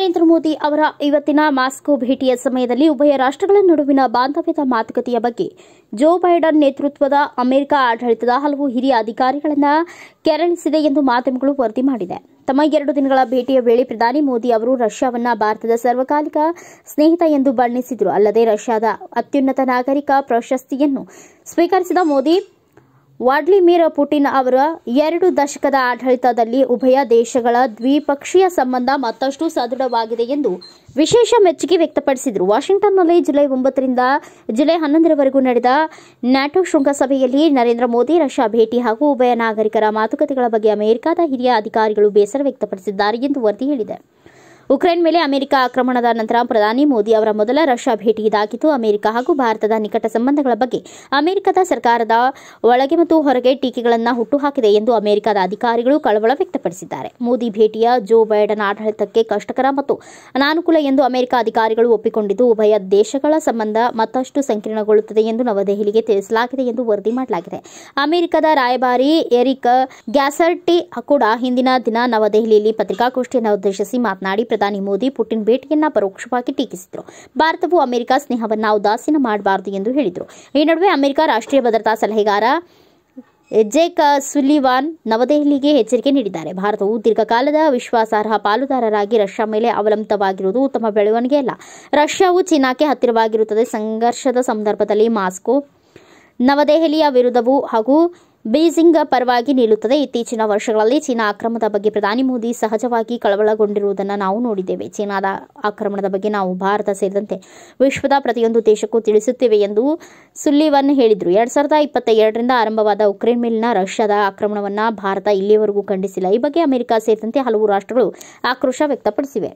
ಮೋದಿ ಅವರ ಇವತ್ತಿನ ಮಾಸ್ಕೋ ಭೇಟಿಯ ಸಮಯದಲ್ಲಿ ಉಭಯ ರಾಷ್ಟ್ರಗಳ ನಡುವಿನ ಬಾಂಧವ್ಯದ ಮಾತುಕತೆಯ ಬಗ್ಗೆ ಜೋ ಬೈಡನ್ ನೇತೃತ್ವದ ಅಮೆರಿಕ ಆಡಳಿತದ ಹಲವು ಹಿರಿಯ ಅಧಿಕಾರಿಗಳನ್ನು ಕೆರಳಿಸಿದೆ ಎಂದು ಮಾಧ್ಯಮಗಳು ವರದಿ ಮಾಡಿದೆ. ತಮ್ಮ ಎರಡು ದಿನಗಳ ಭೇಟಿಯ ವೇಳೆ ಪ್ರಧಾನಿ ಮೋದಿ ಅವರು ರಷ್ಯಾವನ್ನು ಭಾರತದ ಸರ್ವಕಾಲಿಕ ಸ್ನೇಹಿತ ಎಂದು ಬಣ್ಣಿಸಿದರು. ಅಲ್ಲದೆ ರಷ್ಯಾದ ಅತ್ಯುನ್ನತ ನಾಗರಿಕ ಪ್ರಶಸ್ತಿಯನ್ನು ಸ್ವೀಕರಿಸಿದ ಮೋದಿ ವ್ಲಾಡಿಮಿರ್ ಪುಟಿನ್ ಅವರ ಎರಡು ದಶಕದ ಆಡಳಿತದಲ್ಲಿ ಉಭಯ ದೇಶಗಳ ದ್ವಿಪಕ್ಷೀಯ ಸಂಬಂಧ ಮತ್ತಷ್ಟು ಸದೃಢವಾಗಿದೆ ಎಂದು ವಿಶೇಷ ಮೆಚ್ಚುಗೆ ವ್ಯಕ್ತಪಡಿಸಿದರು. ವಾಷಿಂಗ್ಟನ್ನಲ್ಲಿ ಜುಲೈ ಒಂಬತ್ತರಿಂದ ಜುಲೈ ಹನ್ನೊಂದರವರೆಗೂ ನಡೆದ ನ್ಯಾಟೋ ಶೃಂಗಸಭೆಯಲ್ಲಿ ನರೇಂದ್ರ ಮೋದಿ, ರಷ್ಯಾ ಭೇಟಿ ಹಾಗೂ ಉಭಯ ನಾಗರಿಕರ ಮಾತುಕತೆಗಳ ಬಗ್ಗೆ ಅಮೆರಿಕದ ಹಿರಿಯ ಅಧಿಕಾರಿಗಳು ಬೇಸರ ವ್ಯಕ್ತಪಡಿಸಿದ್ದಾರೆ ಎಂದು ವರದಿ ಹೇಳಿದೆ. ಉಕ್ರೇನ್ ಮೇಲೆ ಅಮೆರಿಕ ಆಕ್ರಮಣದ ನಂತರ ಪ್ರಧಾನಿ ಮೋದಿ ಅವರ ಮೊದಲ ರಷ್ಯಾ ಭೇಟಿ ಇದಾಗಿದ್ದು ಅಮೆರಿಕ ಹಾಗೂ ಭಾರತದ ನಿಕಟ ಸಂಬಂಧಗಳ ಬಗ್ಗೆ ಅಮೆರಿಕದ ಸರ್ಕಾರದ ಒಳಗೆ ಮತ್ತು ಹೊರಗೆ ಟೀಕೆಗಳನ್ನು ಹುಟ್ಟುಹಾಕಿದೆ ಎಂದು ಅಮೆರಿಕದ ಅಧಿಕಾರಿಗಳು ಕಳವಳ ವ್ಯಕ್ತಪಡಿಸಿದ್ದಾರೆ. ಮೋದಿ ಭೇಟಿಯ ಜೋ ಬೈಡನ್ ಆಡಳಿತಕ್ಕೆ ಕಷ್ಟಕರ ಮತ್ತು ಅನಾನುಕೂಲ ಎಂದು ಅಮೆರಿಕ ಅಧಿಕಾರಿಗಳು ಒಪ್ಪಿಕೊಂಡಿದ್ದು, ಉಭಯ ದೇಶಗಳ ಸಂಬಂಧ ಮತ್ತಷ್ಟು ಸಂಕೀರ್ಣಗೊಳ್ಳುತ್ತದೆ ಎಂದು ನವದೆಹಲಿಗೆ ತಿಳಿಸಲಾಗಿದೆ ಎಂದು ವರದಿ ಮಾಡಲಾಗಿದೆ. ಅಮೆರಿಕದ ರಾಯಭಾರಿ ಎರಿಕ್ ಗ್ಯಾಸರ್ಟಿ ಕೂಡ ಹಿಂದಿನ ದಿನ ನವದೆಹಲಿಯಲ್ಲಿ ಪತ್ರಿಕಾಗೋಷ್ಠಿಯನ್ನು ಉದ್ದೇಶಿಸಿ ಮಾತನಾಡಿ ಪ್ರಧಾನಿ ಮೋದಿ ಪುಟಿನ್ ಭೇಟಿಯನ್ನ ಪರೋಕ್ಷವಾಗಿ ಟೀಕಿಸಿದರು. ಭಾರತವು ಅಮೆರಿಕ ಸ್ನೇಹವನ್ನ ಉದಾಸೀನ ಮಾಡಬಾರದು ಎಂದು ಹೇಳಿದರು. ಈ ನಡುವೆ ಅಮೆರಿಕ ರಾಷ್ಟ್ರೀಯ ಭದ್ರತಾ ಸಲಹೆಗಾರ ಜೇಕ್ ಸುಲಿವಾನ್ ನವದೆಹಲಿಗೆ ಎಚ್ಚರಿಕೆ ನೀಡಿದ್ದಾರೆ. ಭಾರತವು ದೀರ್ಘಕಾಲದ ವಿಶ್ವಾಸಾರ್ಹ ಪಾಲುದಾರರಾಗಿ ರಷ್ಯಾ ಮೇಲೆ ಅವಲಂಬಿತವಾಗಿರುವುದು ಉತ್ತಮ ಬೆಳವಣಿಗೆಯಲ್ಲ ರಷ್ಯಾವು ಚೀನಾಕ್ಕೆ ಹತ್ತಿರವಾಗಿರುತ್ತದೆ. ಸಂಘರ್ಷದ ಸಂದರ್ಭದಲ್ಲಿ ಮಾಸ್ಕೋ ನವದೆಹಲಿಯ ವಿರುದ್ಧವೂ ಹಾಗೂ ಬೀಜಿಂಗ್ ಪರವಾಗಿ ನಿಲ್ಲುತ್ತದೆ. ಇತ್ತೀಚಿನ ವರ್ಷಗಳಲ್ಲಿ ಚೀನಾ ಆಕ್ರಮಣದ ಬಗ್ಗೆ ಪ್ರಧಾನಿ ಮೋದಿ ಸಹಜವಾಗಿ ಕಳವಳಗೊಂಡಿರುವುದನ್ನು ನಾವು ನೋಡಿದ್ದೇವೆ. ಚೀನಾದ ಆಕ್ರಮಣದ ಬಗ್ಗೆ ನಾವು ಭಾರತ ಸೇರಿದಂತೆ ವಿಶ್ವದ ಪ್ರತಿಯೊಂದು ದೇಶಕ್ಕೂ ತಿಳಿಸುತ್ತೇವೆ ಎಂದು ಸುಲ್ಲಿವನ್ ಹೇಳಿದರು. ಎರಡ್ ಸಾವಿರದ ಇಪ್ಪತ್ತ ಎರಡರಿಂದ ಆರಂಭವಾದ ಉಕ್ರೇನ್ ಮೇಲಿನ ರಷ್ಯಾದ ಆಕ್ರಮಣವನ್ನು ಭಾರತ ಇಲ್ಲಿಯವರೆಗೂ ಖಂಡಿಸಿಲ್ಲ. ಈ ಬಗ್ಗೆ ಅಮೆರಿಕ ಸೇರಿದಂತೆ ಹಲವು ರಾಷ್ಟ್ರಗಳು ಆಕ್ರೋಶ ವ್ಯಕ್ತಪಡಿಸಿವೆ.